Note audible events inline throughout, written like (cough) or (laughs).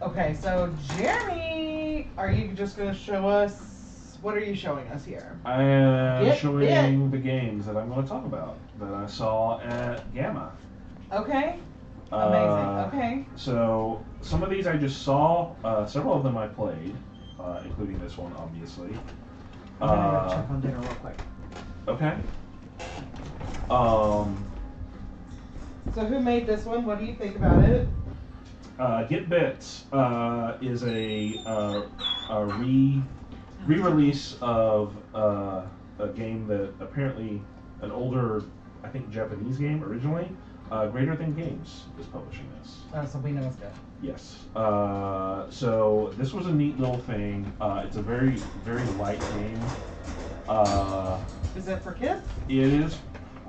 Okay, so Jeremy, are you just gonna show us? What are you showing us here? I am Get showing the games that I'm going to talk about that I saw at GAMA. Okay, amazing. Uh, okay, So some of these I just saw. Uh, several of them I played, uh, including this one, obviously. I'm gonna go Uh, check on dinner real quick. okay. Um, So who made this one? What do you think about it? Uh, Get Bit uh, is a, uh, a re re-release of uh, a game that apparently an older, I think Japanese game originally. Uh, Greater Than Games is publishing this. Oh, so we know it's good. Yes. Uh, so this was a neat little thing. Uh, it's a very, very light game. Uh, Is it for kids? it is,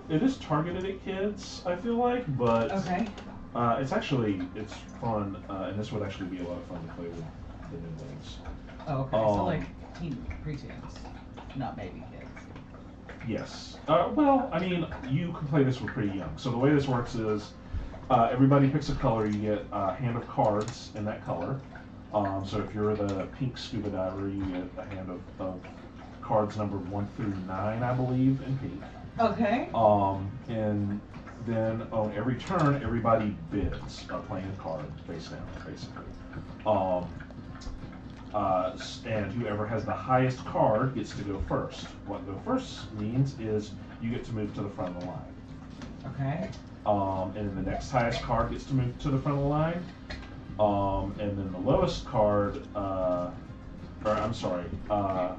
it is targeted at kids. I feel like, but Okay. Uh, it's actually it's fun, uh, and this would actually be a lot of fun to play with the newlings. Oh, okay. so Um, like teen preteens, not baby kids. Yes. Uh, well, I mean, you can play this with pretty young. So the way this works is uh, everybody picks a color. You get a hand of cards in that color. Um, so if you're the pink scuba diver, you get a hand of, of cards numbered one through nine, I believe, in pink. Okay. Um, and then on every turn, everybody bids, uh, playing a card face down, basically. Um, uh, and whoever has the highest card gets to go first. What go first means is you get to move to the front of the line. Okay. Um, and then the next highest card gets to move to the front of the line. Um, and then the lowest card, uh, or I'm sorry, uh,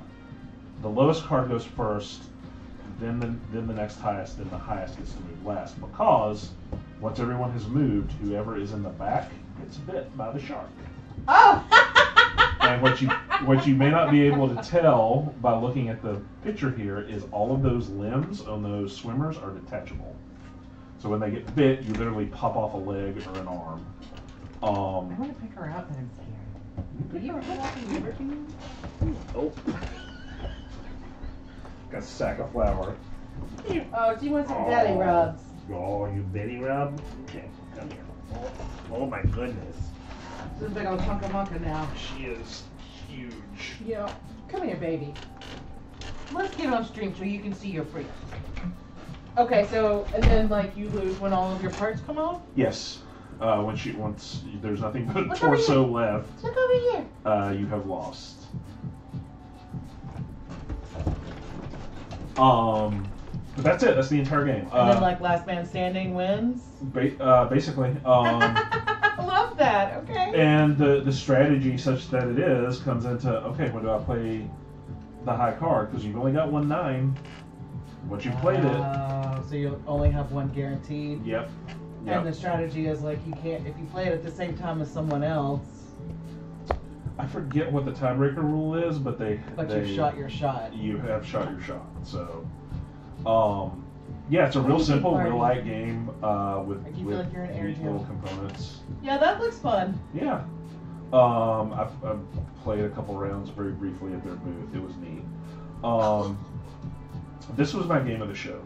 the lowest card goes first, then the, then the next highest, then the highest gets to move last. Because once everyone has moved, whoever is in the back gets bit by the shark. Oh. (laughs) And what you what you may not be able to tell by looking at the picture here is all of those limbs on those swimmers are detachable. So when they get bit, you literally pop off a leg or an arm. I Um, want to pick her up, but I'm scared. Did you ever put out the Liberty? oh, got a sack of flour. Oh, she wants some belly rubs. Oh, you belly rub? Okay, come here. Oh, oh my goodness, This is a big old chunk of monka now. she is huge. Yeah. Come here, baby. Let's get on stream so you can see your freedom. Okay, so and then like you lose when all of your parts come off. Yes. Uh, when she once there's nothing but torso left, Look over here. uh, you have lost. Um, but that's it. That's the entire game. And Uh, then like last man standing wins. ba- uh, basically, um, I (laughs) love that. Okay. and the the strategy such that it is comes into okay. When do I play the high card? Because you've only got one nine. Once you played it, Oh, so you only have one guaranteed. yep, And the strategy is like you can't if you play it at the same time as someone else, I forget what the tiebreaker rule is, but they but they, you've shot your shot. you have shot your shot. So, um, yeah, it's a real simple, party. real light game uh, with, Like you feel with like you're in air neat jam. little components. Yeah, that looks fun. Yeah. Um, I've, I've played a couple rounds very briefly at their booth. It was neat. Um, this was my game of the show.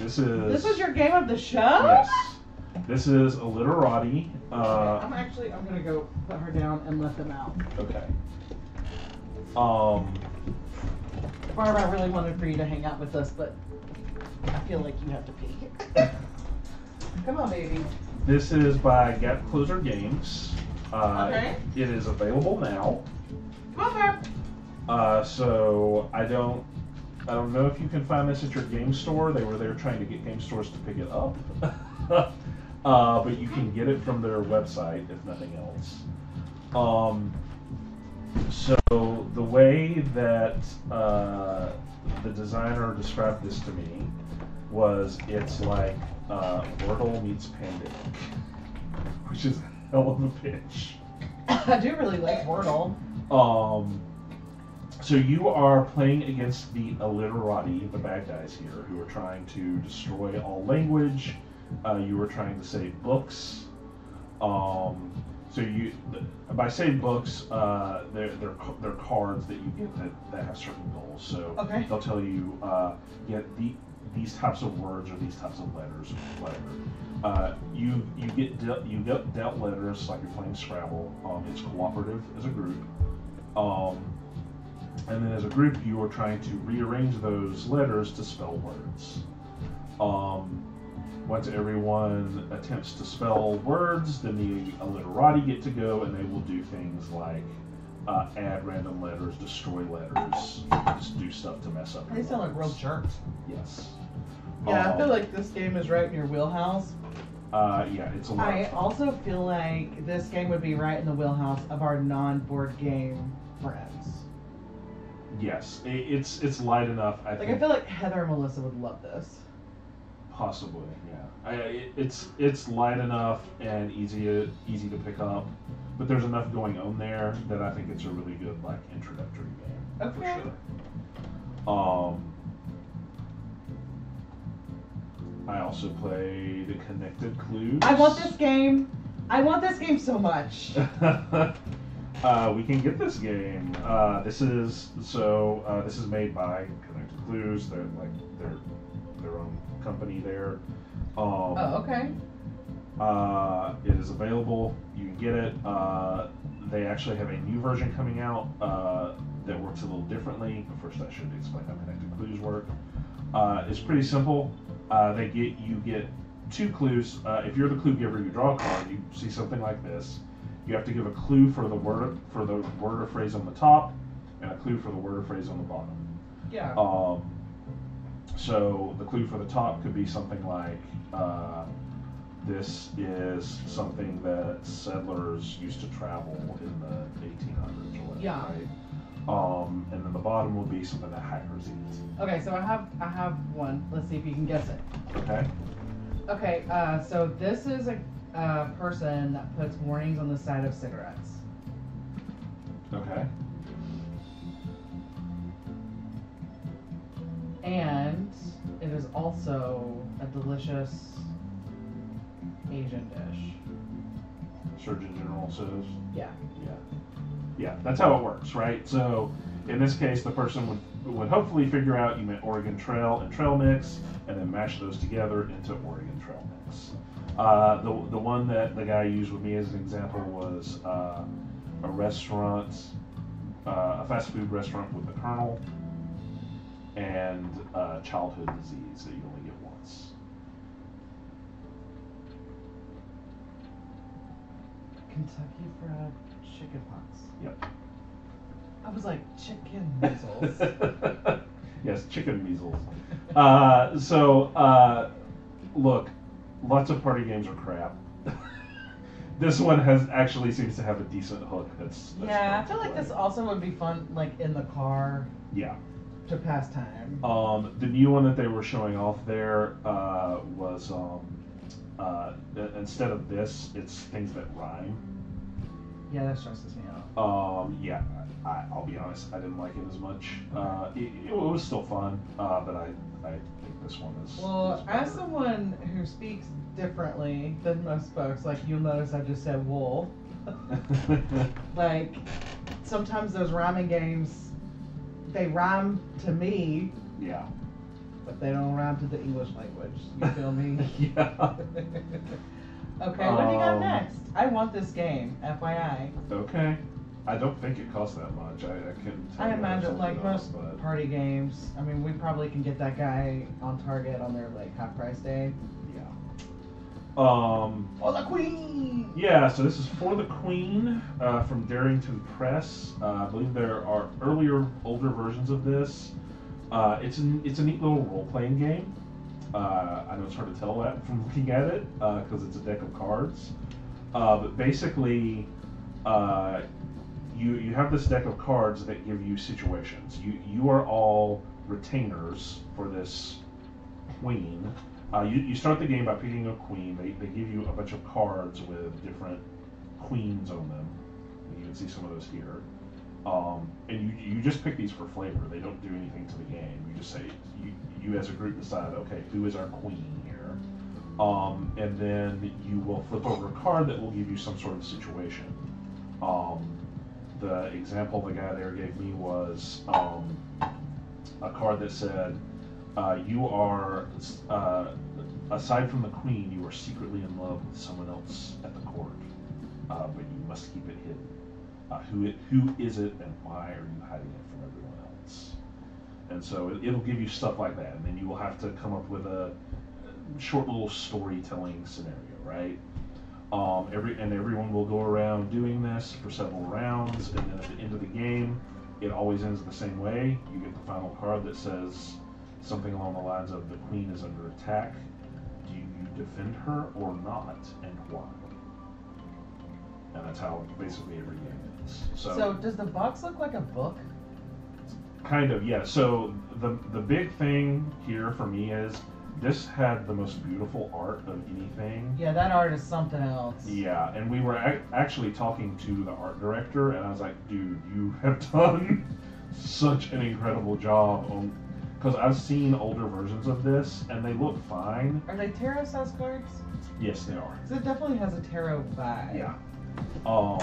This is. This was your game of the show? Yes. This is Illiterati. Uh, I'm actually I'm gonna go put her down and let them out. okay. Um, Barbara, I really wanted for you to hang out with us, but I feel like you have to pee. (laughs) Come on, baby. This is by Gap Closer Games. Uh, Okay. It is available now. Come on, Uh, so I don't, I don't know if you can find this at your game store. They were there trying to get game stores to pick it up. (laughs) uh, but you can get it from their website if nothing else. Um, so the way that uh, the designer described this to me was it's like uh, Wordle meets Pandemic, which is a hell of a pitch. (laughs) I do really like Wordle. Um, so you are playing against the illiterati, the bad guys here, who are trying to destroy all language. Uh, you were trying to say books. Um, so you, by save books, uh, they're, they're they're cards that you get that, that have certain goals. So Okay. they'll tell you uh, get the these types of words or these types of letters or whatever. Uh, you you get dealt you get dealt letters like you're playing Scrabble. Um, it's cooperative as a group, um, and then as a group you are trying to rearrange those letters to spell words. Um, once everyone attempts to spell words, then the illiterati get to go, and they will do things like uh, add random letters, destroy letters, just do stuff to mess up. They your sound like real jerks. Yes. Yeah, I Um, feel like this game is right in your wheelhouse. Uh, yeah, it's a lot. I of fun. also feel like this game would be right in the wheelhouse of our non-board game friends. Yes, i it's it's light enough. I Like think I feel like Heather and Melissa would love this. Possibly. Yeah, I, it, it's it's light enough and easy to easy to pick up, but there's enough going on there that I think it's a really good like introductory game Okay. for sure. Um, I also play the Connected Clues. I want this game. I want this game so much. (laughs) uh, we can get this game. Uh, this is so. Uh, this is made by Connected Clues. They're like their their own company there. Um, Oh, okay. uh, it is available. You can get it. Uh, they actually have a new version coming out uh, that works a little differently. But first, I should explain how Connected Clues work. Uh, it's pretty simple. Uh, they get you get two clues. Uh, if you're the clue giver, you draw a card. You see something like this. You have to give a clue for the word for the word or phrase on the top, and a clue for the word or phrase on the bottom. Yeah. Um, so the clue for the top could be something like, uh, this is something that settlers used to travel in the 1800s or whatever, Yeah. right? Um, and then the bottom will be something that hackers eat. Okay, so I have I have one. Let's see if you can guess it. Okay. Okay, uh, so this is a uh, person that puts warnings on the side of cigarettes. Okay. And it is also a delicious Asian dish. Surgeon General says. Yeah. Yeah. Yeah, that's how it works, right? So in this case, the person would would hopefully figure out you meant Oregon Trail and trail mix, and then mash those together into Oregon Trail mix. Uh, the the one that the guy used with me as an example was uh, a restaurant, uh, a fast food restaurant with a Colonel, and uh, childhood disease that you only get once. Kentucky Fried Chicken Pox. Yep. I was like, chicken measles. (laughs) yes, chicken measles. Uh, so, uh, look, lots of party games are crap. (laughs) this one has actually seems to have a decent hook. That's, that's yeah, I feel like this also would be fun, like in the car Yeah. To pass time. Um, the new one that they were showing off there uh, was um, uh, instead of this, it's things that rhyme. Yeah, that stresses me out. Um, yeah, I, I'll be honest, I didn't like it as much. Uh, it, it was still fun, uh, but I, I think this one is. Well, is as someone who speaks differently than most folks, like you'll notice I just said wool. (laughs) (laughs) like sometimes those rhyming games, they rhyme to me, yeah. but they don't rhyme to the English language. You (laughs) feel me? yeah. okay, what do you got Um, next? I want this game, FYI. Okay. I don't think it costs that much. I, I couldn't tell I imagine like most but party games. I mean, we probably can get that guy on Target on their like half price day. Um. Oh, the Queen! Yeah, so this is For the Queen uh, from Darrington Press. Uh, I believe there are earlier, older versions of this. Uh, it's, an, it's a neat little role playing game. Uh, I know it's hard to tell that from looking at it because it's a deck of cards. Uh, but basically, uh, you, you have this deck of cards that give you situations. You, you are all retainers for this queen. Uh, you, you start the game by picking a queen. They, they give you a bunch of cards with different queens on them. You can see some of those here. Um, and you, you just pick these for flavor. They don't do anything to the game. You just say, you, you as a group decide, okay, who is our queen here? Um, and then you will flip over a card that will give you some sort of situation. Um, the example the guy there gave me was um, a card that said, uh, you are uh, aside from the queen, you are secretly in love with someone else at the court, uh, but you must keep it hidden. Uh, who it, who is it, and why are you hiding it from everyone else? And so it, it'll give you stuff like that, and then you will have to come up with a short little storytelling scenario, right? Um, every and everyone will go around doing this for several rounds, and then at the end of the game, it always ends the same way. You get the final card that says something along the lines of "the queen is under attack. Do you defend her or not, and why?" And that's how basically every game ends. So, does the box look like a book? Kind of, yeah. So the the big thing here for me is this had the most beautiful art of anything. Yeah, that art is something else. Yeah, and we were ac- actually talking to the art director, and I was like, "Dude, you have (laughs) done such an incredible job on." Because I've seen older versions of this, and they look fine. Are they tarot size cards? Yes, they are. 'Cause it definitely has a tarot vibe. Yeah. Um.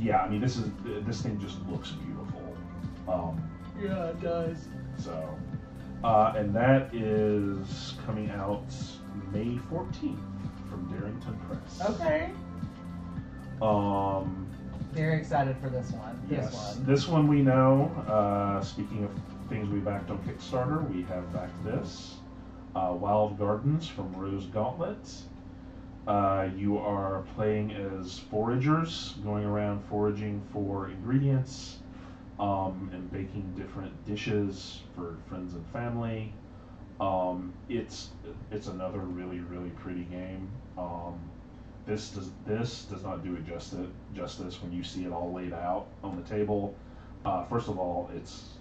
Yeah, I mean, this is this thing just looks beautiful. Um. Yeah, it does. So, uh, and that is coming out May 14th from Darrington Press. Okay. Um, Very excited for this one. This yes, one. this one we know. Uh, speaking of things we backed on Kickstarter, we have backed this. Uh, Wild Gardens from Rose Gauntlet. Uh, you are playing as foragers, going around foraging for ingredients um, and baking different dishes for friends and family. Um, it's it's another really really pretty game. Um, this does this does not do it justice justice when you see it all laid out on the table. Uh, first of all, it's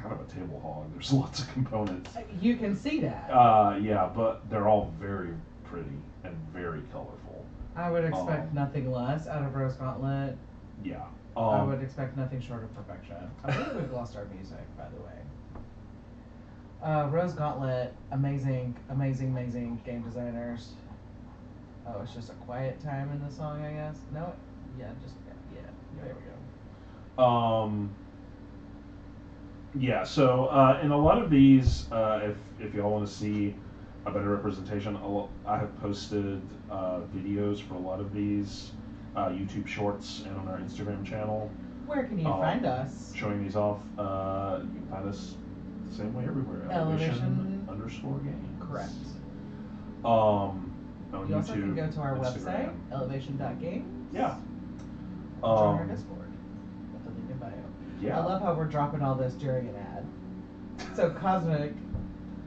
kind of a table hog. There's (laughs) lots of components. You can see that. Uh, yeah, but they're all very pretty and very colorful. I would expect um, nothing less out of Rose Gauntlet. Yeah. I Um, would expect nothing short of perfection. I think we've lost our music, by the way. Uh, Rose Gauntlet, amazing, amazing, amazing game designers. Oh, it's just a quiet time in the song, I guess. No, yeah, just yeah, yeah. There we go. Um, yeah, so uh, in a lot of these, uh, if if y'all want to see a better representation, I have posted uh, videos for a lot of these uh, YouTube shorts and on our Instagram channel Where can you Um, find us? showing these off. Uh, you can find us the same way everywhere. Elevation. underscore game. Correct. Um, on You YouTube, also can go to our Instagram. website, elevation.games. Yeah. Join our Um, Discord. With the link in bio. Yeah. I love how we're dropping all this during an ad. So Cosmic,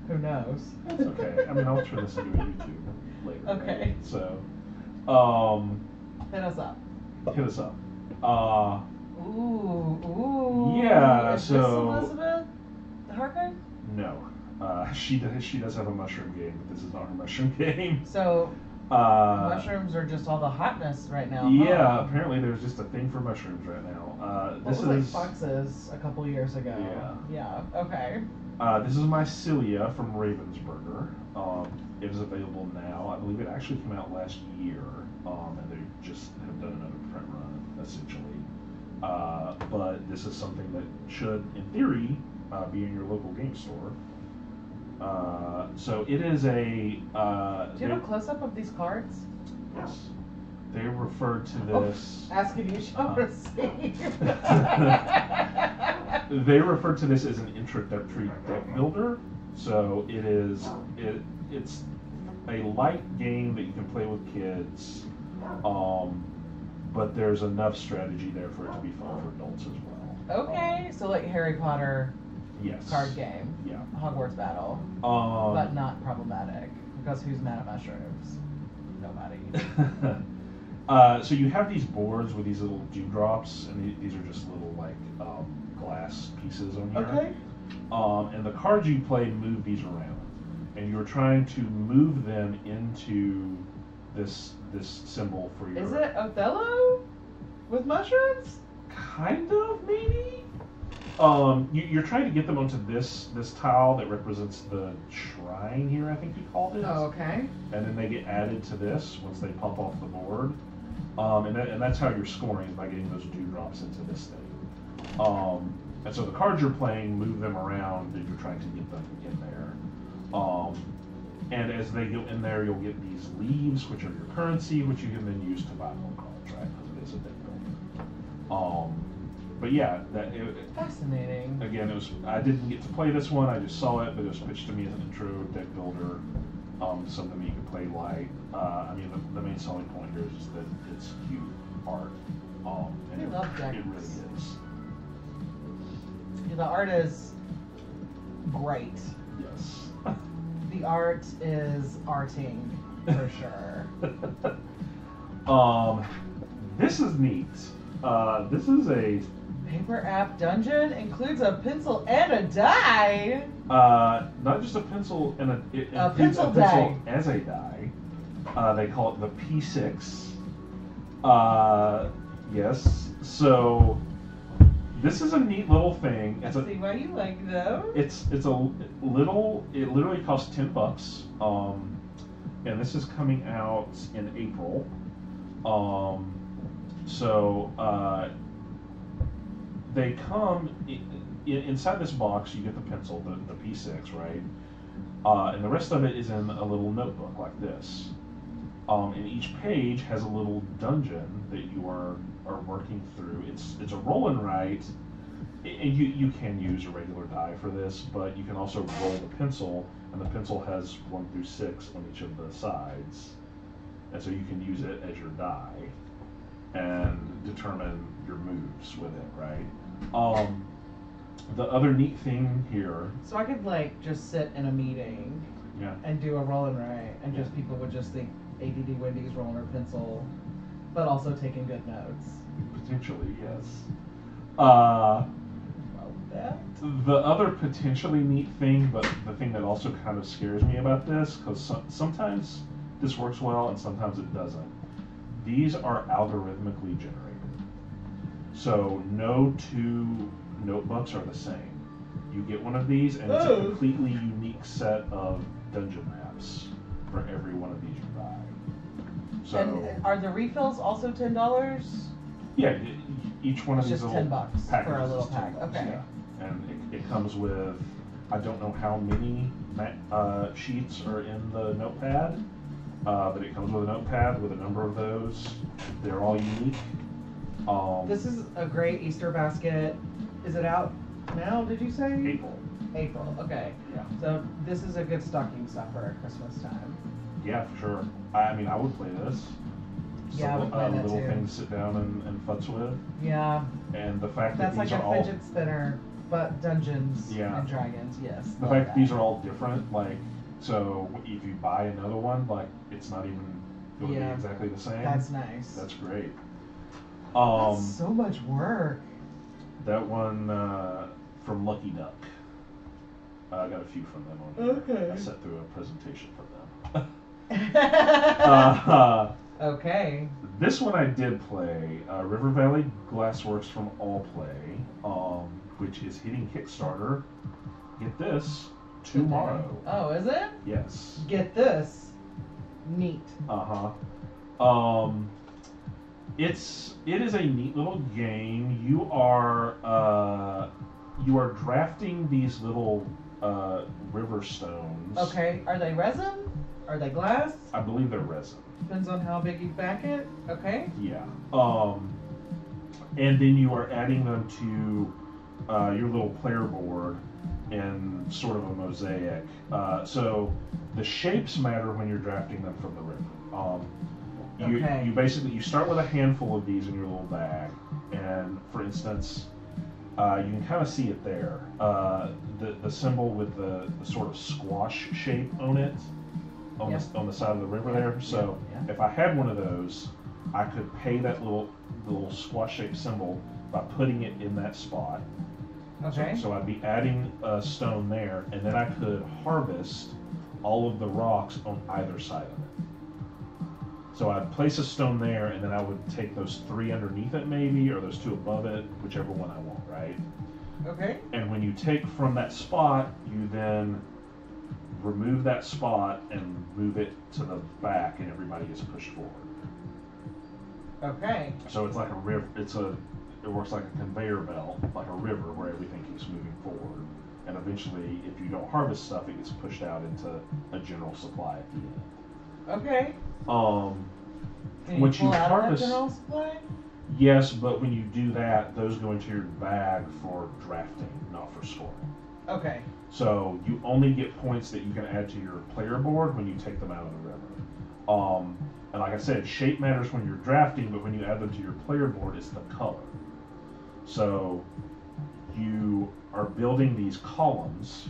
who knows? That's okay. I mean, I'll turn this into a YouTube later. Okay. So, um, Hit us up. hit us up. Uh, Ooh, ooh. Yeah, Is so- this Elizabeth Hargrave? no. Uh, she does. She does have a mushroom game, but this is not her mushroom (laughs) game. So Uh, mushrooms are just all the hotness right now. Yeah. Huh? Apparently, there's just a thing for mushrooms right now. Uh, this was like is foxes a couple years ago. Yeah. Yeah. Okay. uh, this is Mycelia from Ravensburger. Um, it is available now. I believe it actually came out last year, um, and they just have done another print run essentially. Uh, but this is something that should, in theory, uh, be in your local game store. Uh, so it is a. Uh, Do you have a close up of these cards? yes. They refer to Oh, this. Asking you shall Uh-huh. receive. they refer to this as an introductory deck builder. So it is it it's a light game that you can play with kids, um, but there's enough strategy there for it to be fun for adults as well. okay, so like Harry Potter Yes. card game, Yeah. Hogwarts battle, Um, but not problematic because who's mad at mushrooms? Nobody. (laughs) uh, so you have these boards with these little dewdrops, and these are just little like um, glass pieces on here. Okay. Um, and the cards you play move these around, and you're trying to move them into this this symbol for your. Is it Othello with mushrooms? kind of maybe? Um, you, you're trying to get them onto this this tile that represents the shrine here. I think you called it. Oh, okay. and then they get added to this once they pop off the board. Um, and, that, and that's how you're scoring is by getting those dewdrops into this thing. Um, and so the cards you're playing move them around, and you're trying to get them in there. Um, And as they go in there, you'll get these leaves, which are your currency, which you can then use to buy more cards, right? Because it is a deck builder. Um, but yeah, that it, Fascinating. again, it was. I didn't get to play this one. I just saw it, but it was pitched to me as an intro deck builder, um, something that you could play light. Uh, I mean, the, the main selling point here is just that it's cute art. Um, and I it, love decks. it really is. Yeah, the art is great. Yes. The art is arting for sure. (laughs) um, this is neat. Uh, this is a Paper app dungeon includes a pencil and a die. uh, not just a pencil and a, it A pencil a pencil die. as a die. Uh, they call it the P6. Uh, yes. So this is a neat little thing. I It's a see why you like those. it's it's a little. It literally costs ten bucks. Um, and this is coming out in April. Um, so uh, they come inside this box. You get the pencil, the, the P6, right? Uh, and the rest of it is in a little notebook like this. Um, and each page has a little dungeon that you are are working through. It's it's a roll and write. And you, you can use a regular die for this, but you can also roll the pencil, and the pencil has one through six on each of the sides. And so you can use it as your die and determine your moves with it, right? Um, the other neat thing here, So I could like just sit in a meeting yeah, and do a roll and write, and just people would just think ADD Wendy's rolling her pencil, but also taking good notes. potentially, yes. Uh. The other potentially neat thing, but the thing that also kind of scares me about this, because so, sometimes this works well and sometimes it doesn't. These are algorithmically generated. So no two notebooks are the same. You get one of these, and it's a Oh. completely unique set of dungeon maps for every one of these you buy. So And are the refills also ten dollars? yeah, each one of It's these just little 10 bucks for a packages little is 10 pack, bucks, okay. yeah. And it, it comes with, I don't know how many ma- uh, sheets are in the notepad, uh, but it comes with a notepad with a number of those. They're all unique. Um, This is a great Easter basket. Is it out now? Did you say? April. April. Okay. Yeah. So this is a good stocking stuffer at Christmas time. Yeah, for sure. I, I mean, I would play this. Yeah, I would li- play a that little too. thing to sit down and, and futz with. Yeah, And the fact that's that like these a are all fidget spinner, but Dungeons Yeah. and Dragons. Yes. The love fact that these are all different, like, so if you buy another one, like, it's not even going to Yeah. be exactly the same. That's nice. That's great. Um, That's so much work. that one uh, from Lucky Duck. I got a few from them on here. Okay. I sat through a presentation for them. (laughs) uh, okay. this one I did play. Uh, River Valley Glassworks from Allplay, um, which is hitting Kickstarter. Get this tomorrow. Oh, is it? Yes. Get this. Neat. Uh huh. Um, it's it is a neat little game. You are uh, you are drafting these little uh, river stones. Okay. Are they resin? Are they glass? I believe they're resin. Depends on how big you back it. Okay. Yeah. Um, and then you are adding them to uh, your little player board in sort of a mosaic. Uh, so the shapes matter when you're drafting them from the river. Um, you, Okay. you basically you start with a handful of these in your little bag, and for instance, uh, you can kind of see it there. Uh, the the symbol with the, the sort of squash shape on it, on Yeah. the on the side of the river Yeah, there. So yeah, if I had one of those, I could pay that little little squash shaped symbol by putting it in that spot. Okay. So, so I'd be adding a stone there, and then I could harvest all of the rocks on either side of it. So I'd place a stone there, and then I would take those three underneath it, maybe, or those two above it, whichever one I want, right? Okay. And when you take from that spot, you then remove that spot and move it to the back, and everybody is pushed forward. Okay. So it's like a river. It's a. It works like a conveyor belt, like a river, where everything keeps moving forward. and eventually, if you don't harvest stuff, it gets pushed out into a general supply at the end. Okay. Um, Can you Once you out harvest- of that general supply? yes, but when you do that, those go into your bag for drafting, not for scoring. Okay. So you only get points that you can add to your player board when you take them out of the river. Um, and like I said, shape matters when you're drafting, but when you add them to your player board, it's the color. So you are building these columns,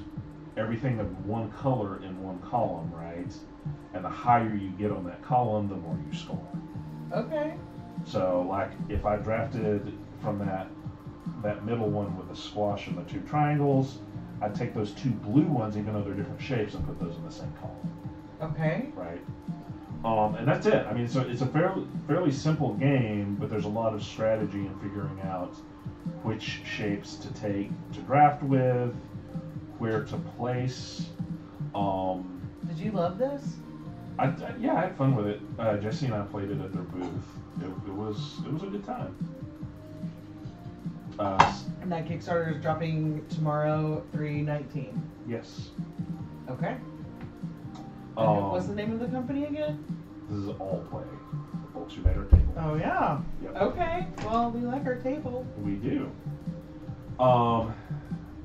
everything of one color in one column, right? And the higher you get on that column, the more you score. Okay. So like if I drafted from that that middle one with the squash and the two triangles, I'd take those two blue ones, even though they're different shapes, and put those in the same column, Okay. right? Um, and that's it. I mean, so it's a fairly fairly simple game, but there's a lot of strategy in figuring out which shapes to take to draft with, where to place. Um, Did you love this? I, I- yeah, I had fun with it. Uh, Jesse and I played it at their booth. It, it was it was a good time. Uh, And that Kickstarter is dropping tomorrow, three nineteen. yes. Okay. Um, what's the name of the company again? This is Allplay. The folks who made our table. Oh yeah. Yep. Okay. Well, we like our table. We do. Um,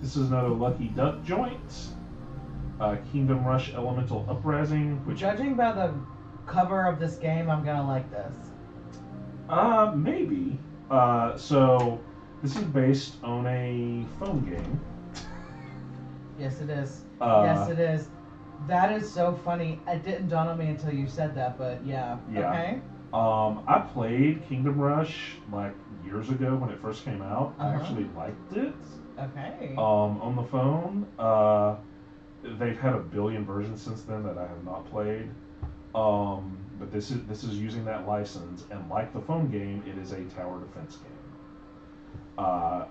this is another Lucky Duck joint. Uh, Kingdom Rush Elemental Uprising, which Judging by the cover of this game, I'm gonna like this. uh maybe. Uh, so this is based on a phone game. Yes, it is. Uh, yes, it is. That is so funny. It didn't dawn on me until you said that, but yeah. Yeah. Okay. Um, I played Kingdom Rush like years ago when it first came out. I Uh-huh. actually liked it. Okay. Um, on the phone, uh, they've had a billion versions since then that I have not played. Um, but this is this is using that license, and like the phone game, it is a tower defense game. Uh,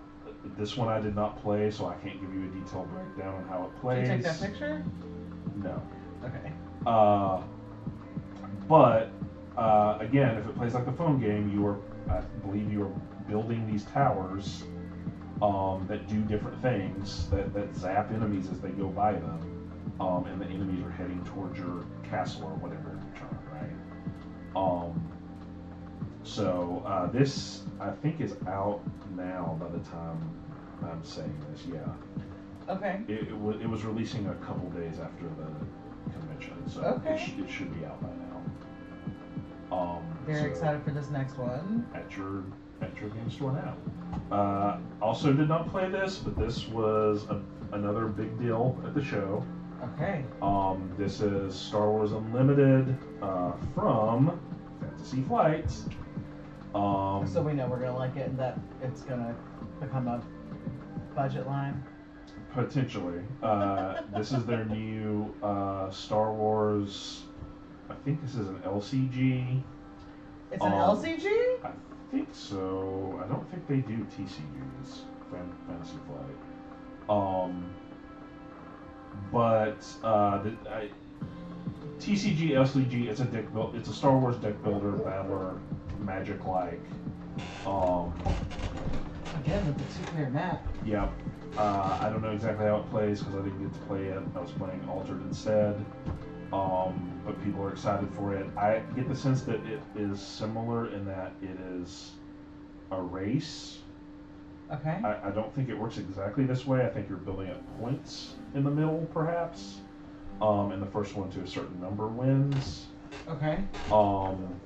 this one I did not play, so I can't give you a detailed breakdown on how it Did plays. you take that picture? No. Okay. Uh, but uh, again, if it plays like the phone game, you are, I believe, you are building these towers um, that do different things that, that zap enemies as they go by them, um, and the enemies are heading towards your castle or whatever in return, right? Um, so uh, this, I think, is out now by the time I'm saying this. Yeah. Okay. It, it, was, it was releasing a couple days after the convention, so Okay. it, sh- it should be out by now. Um, Very so excited for this next one. At your your game store now. Uh, also, did not play this, but this was a, another big deal at the show. Okay. Um, this is Star Wars Unlimited uh, from Fantasy Flight. Um, So we know we're gonna like it, and that it's gonna become a budget line. Potentially. Uh, this is their new uh, Star Wars. I think this is an LCG. It's an Um, LCG. I think so. I don't think they do TCGs, Fan- Fantasy Flight. Um, but uh, the, I, TCG LCG. It's a deck build. It's a Star Wars deck builder, battler, magic like. Um, Again with the two-player map. Yep. Uh, I don't know exactly how it plays because I didn't get to play it. I was playing Altered instead. Um, but people are excited for it. I get the sense that it is similar in that it is a race. Okay. I, I don't think it works exactly this way. I think you're building up points in the middle, perhaps. Um, and the first one to a certain number wins. Okay. Um,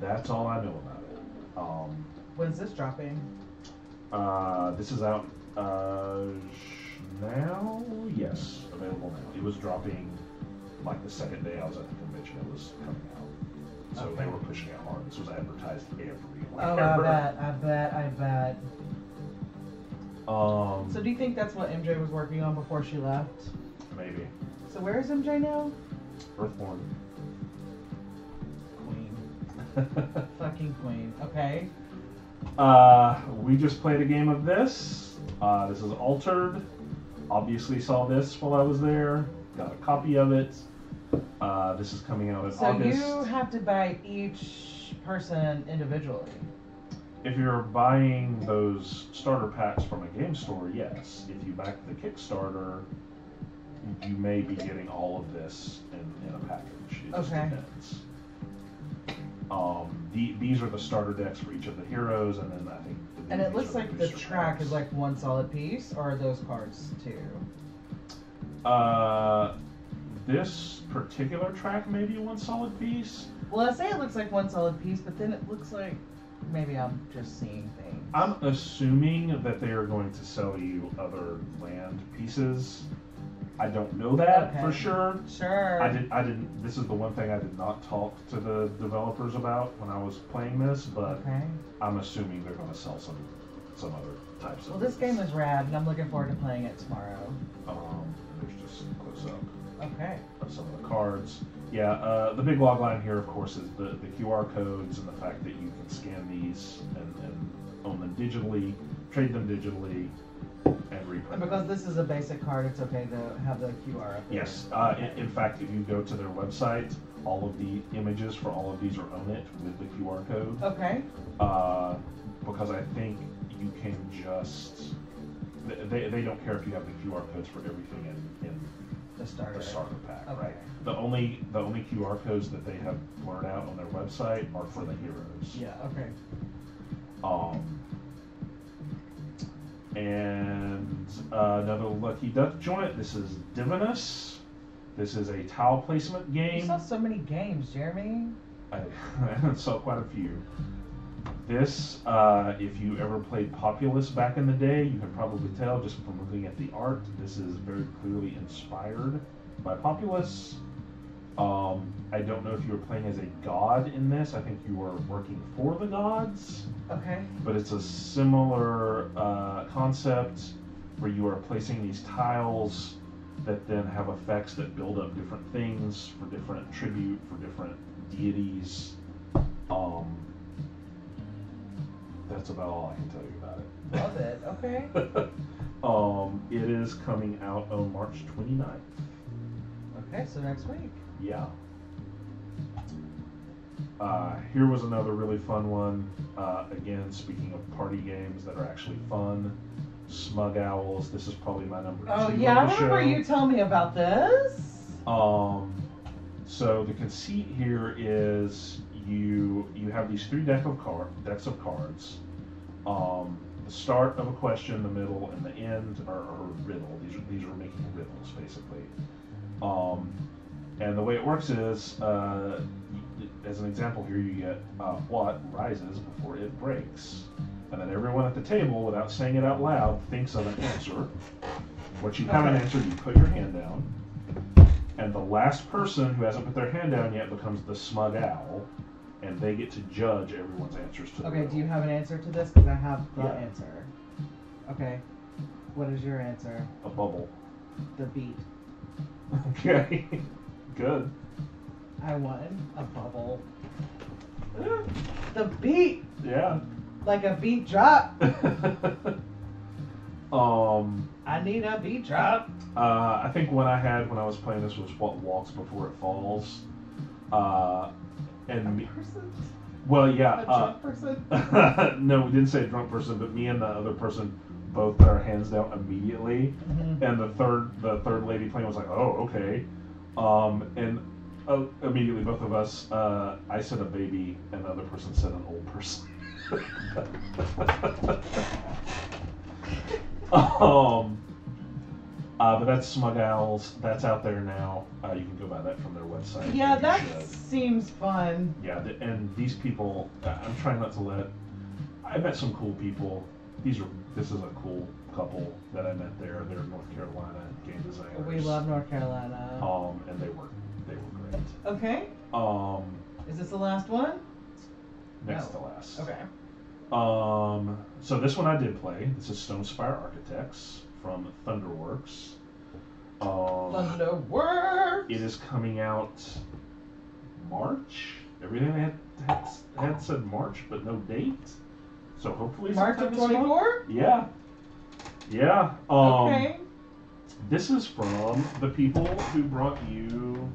that's all I know about it. Um, When's this dropping? Uh, this is out uh, now. Yes, available now. It was dropping like the second day I was at the convention. It was coming out, so they were pushing it hard. This was advertised everywhere. Oh, I bet. I bet. I bet. Um, So do you think that's what MJ was working on before she left? maybe So where is MJ now? Earthborn. Queen. (laughs) Fucking queen. Okay. uh, we just played a game of this. Uh, this is altered. Obviously saw this while I was there. Got a copy of it. Uh, this is coming out in August. So August. you have to buy each person individually. If you're buying those starter packs from a game store, yes. If you back the Kickstarter, you may be getting all of this in, in a package. It just Okay. depends. Um, the, these are the starter decks for each of the heroes, and then I think. the And it looks are like the booster track packs. is like one solid piece, or are those cards too? Uh, this particular track may be one solid piece. Well, I say it looks like one solid piece, but then it looks like maybe I'm just seeing things. I'm assuming that they are going to sell you other land pieces. I don't know that for sure. Sure. I did. I didn't. This is the one thing I did not talk to the developers about when I was playing this, but Okay. I'm assuming they're going to sell some some other types Well, of. this game is rad, and I'm looking forward to playing it tomorrow. Um, there's just some close up. Okay. of some of the cards. Yeah, uh, the big log line here, of course, is the, the QR codes and the fact that you can scan these and, and own them digitally, trade them digitally, and reprint And because this is a basic card, it's okay to have the QR up there. Yes, uh, in, in fact, if you go to their website, all of the images for all of these are on it with the QR code. Okay. Uh, because I think you can just, they, they don't care if you have the QR codes for everything in, in The starter. the starter pack, Okay. right? The only the only QR codes that they have blurred out on their website are for the heroes. Yeah. Okay. Um. And uh, another Lucky Duck joint. This is Divinus. This is a tile placement game. You game. saw so many games, Jeremy. I, (laughs) I saw quite a few. This, uh, if you ever played Populous back in the day, you can probably tell just from looking at the art. This is very clearly inspired by Populous. Um, I don't know if you were playing as a god in this. I think you were working for the gods, Okay. but it's a similar uh, concept where you are placing these tiles that then have effects that build up different things for different tribute for different deities. Um, that's about all I can tell you about it. Love it. Okay. (laughs) um, it is coming out on March 29th. Okay. So next week. Yeah. Uh, here was another really fun one. Uh, again, speaking of party games that are actually fun, Smug Owls. This is probably my number Oh two. yeah, I remember show. you telling me about this. Um, so the conceit here is you you have these three deck of card decks of cards. Um, the start of a question, the middle, and the end are, are a riddle. These are these are making riddles basically. Um, and the way it works is, uh, as an example here, you get uh, what rises before it breaks, and then everyone at the table, without saying it out loud, thinks of an answer. Once you have an answer, you put your hand down, and the last person who hasn't put their hand down yet becomes the smug owl, and they get to judge everyone's answers to the Okay. Do you have an answer to this? Because I have the Yeah. answer. Okay. What is your answer? a bubble? The beat. Okay, (laughs) good. I won a bubble. The beat, Yeah. like a beat drop. (laughs) um, I need a beat drop. uh, I think one I had when I was playing this was what walks before it falls. Uh, and me, Person? well, yeah. A Uh, drunk person? (laughs) no, we didn't say a drunk person, but me and the other person both put our hands down immediately. Mhm. And the third, the third lady playing was like, "Oh, okay." Um, and uh, immediately, both of us, uh, I said a baby, and the other person said an old person. (laughs) (laughs) um, uh, but that's Smug Owls. That's out there now. Uh, you can go buy that from their website. Yeah, that seems fun. Yeah, th- and these people, uh, I'm trying not to let. I met some cool people. These are. This is a cool couple that I met there. They're North Carolina game designers. We love North Carolina. Um, and they were they were great. Okay. Um, Is this the last one? next No. to last. Okay. Um, so this one I did play. This is Stone Spire Architects from Thunderworks. Um, Thunderworks. It is coming out March. Everything had, had had said March, but no date. So hopefully March of 24? Yeah, yeah. Um, okay. This is from the people who brought you.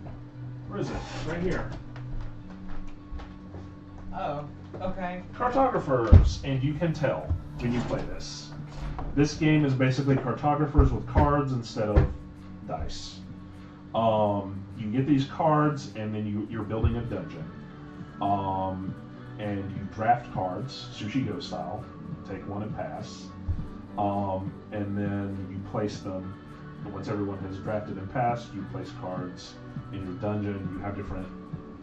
Where is it? Right here. Oh. Okay. cartographers, and you can tell when you play this. This game is basically cartographers with cards instead of dice. Um, you get these cards, and then you, you're building a dungeon. Um, and you draft cards, Sushi Go style. Take one and pass. Um, and then you place them. Once everyone has drafted and passed, you place cards in your dungeon. You have different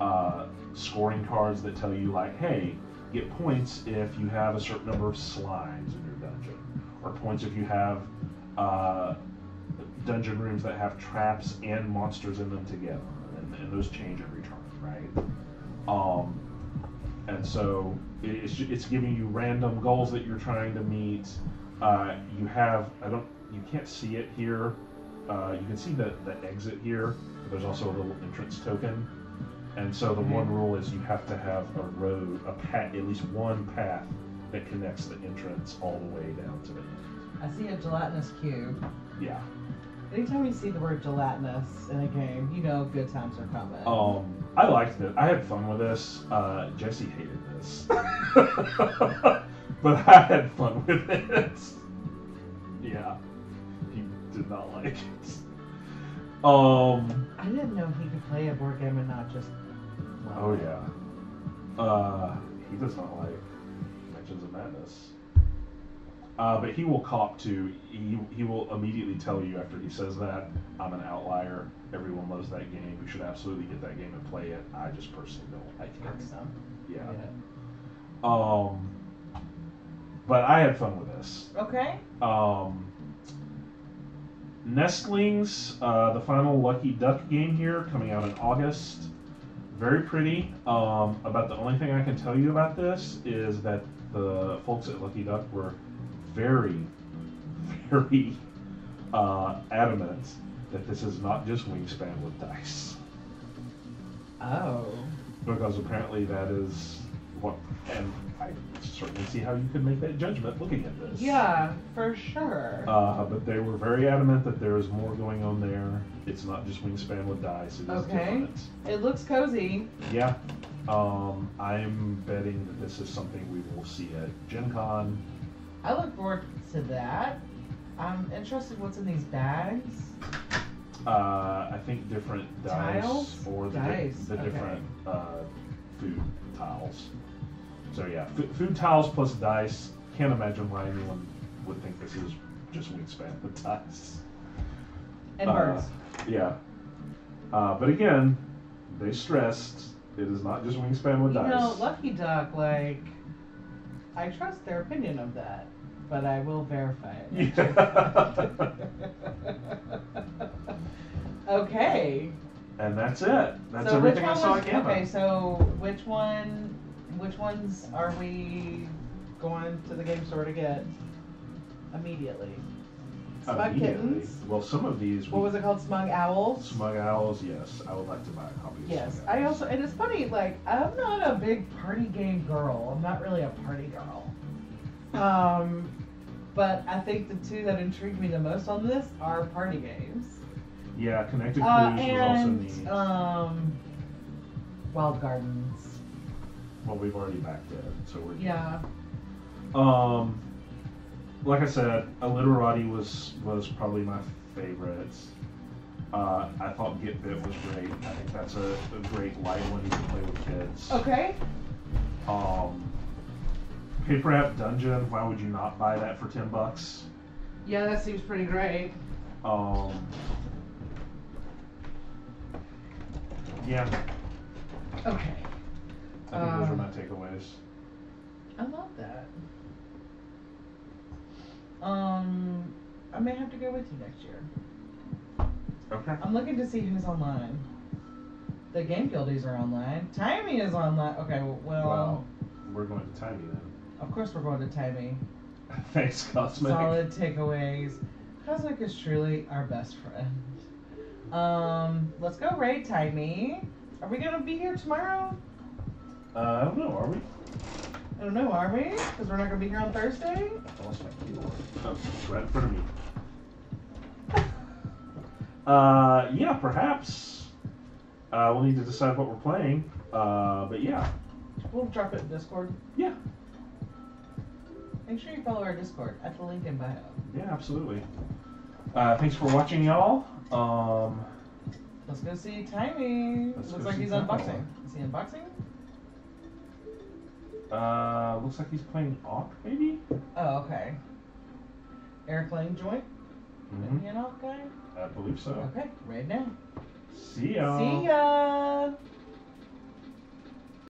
uh, scoring cards that tell you, like, hey, get points if you have a certain number of slimes or points if you have uh, dungeon rooms that have traps and monsters in them together, and, and those change every turn, right? Um, and so it's, it's giving you random goals that you're trying to meet. Uh, you have I don't you can't see it here. Uh, you can see the, the exit here. But there's also a little entrance token. And so the one rule is you have to have a road, a path, at least one path that connects the entrance all the way down to the end. I see a gelatinous cube. Yeah. Anytime you see the word gelatinous in a game, you know good times are coming. Um, I liked it. I had fun with this. Uh, Jesse hated this, (laughs) but I had fun with it. Yeah, he did not like it. Um. I didn't know he could play a board game and not just. Oh yeah. Uh, he does not like Mansions of Madness. Uh, but he will cop to. He he will immediately tell you after he says that I'm an outlier. Everyone loves that game. You should absolutely get that game and play it. I just personally don't like Good it. Yeah. Yeah. Um. But I had fun with this. Okay. Um, Nestlings, uh, the final Lucky Duck game here, coming out in August. Very pretty. Um, about the only thing I can tell you about this is that the folks at Lucky Duck were very, (laughs) very uh, adamant that this is not just Wingspan with dice. Oh. Because apparently that is what, and I certainly see how you could make that judgment looking at this. Yeah, for sure. Uh, but they were very adamant that there is more going on there. It's not just wingspan with dice. It is Okay. different. it looks cozy. Yeah. Um, I'm betting that this is something we will see at Gen Con. I look forward to that. I'm interested what's in these bags. Uh, I think different dice Tiles? or the, Dice, the okay. different uh, food tiles. So yeah, f- food tiles plus dice. Can't imagine why anyone would think this is just wingspan with dice. And Uh, birds. Yeah. Uh, but again, they stressed it is not just wingspan with You dice. know, Lucky Duck, like, I trust their opinion of that, but I will verify it. Yeah. (laughs) (laughs) okay. and that's it. That's so everything I saw was, at GAMA. Okay, so which one, which ones are we going to the game store to get immediately? Smug Immediately. Kittens. Well, some of these. What we- was it called? Smug Owls. Smug Owls, yes. I would like to buy a copy of Yes, I also, and it's funny, like, I'm not a big party game girl. I'm not really a party girl. Um, but I think the two that intrigue me the most on this are party games. Yeah, Connected Uh, Clues was also and, neat. um, Wild Gardens. well, we've already backed it, so we're. Yeah. Um, like I said, Illiterati was was probably my favorite. Uh, I thought Get Bit was great. I think that's a, a great light one you can play with kids. Okay. Um, Paper App Dungeon. Why would you not buy that for ten bucks? Yeah, that seems pretty great. Um, yeah, Okay. I think those are Um, my takeaways. I love that. Um, I may have to go with you next year. Okay. I'm looking to see who's online. The Game Guildies are online. Timmy is online. Okay, well, Well, we're going to Timmy then. of course we're going to Timmy. (laughs) Thanks, Cosmic. Solid takeaways. Cosmic is truly our best friend. Um, let's go raid Timmy. Are we gonna be here tomorrow? Uh, I don't know. Are we? I don't know, are we? Because we're not gonna be here on Thursday. I lost my keyboard. Oh, it's right in front of me. (laughs) Uh, yeah, perhaps. Uh, we'll need to decide what we're playing. Uh, but yeah. we'll drop it in Discord. Yeah. Make sure you follow our Discord at the link in bio. Yeah, absolutely. Uh, thanks for watching, y'all. Um, Let's go see Tiny. Looks go like see he's unboxing. Is he unboxing? Uh, looks like he's playing Ankh, maybe. Oh, okay. Eric Lang joint? Mhm. Is he an alt guy? I believe so. Okay, right now. See ya. See ya!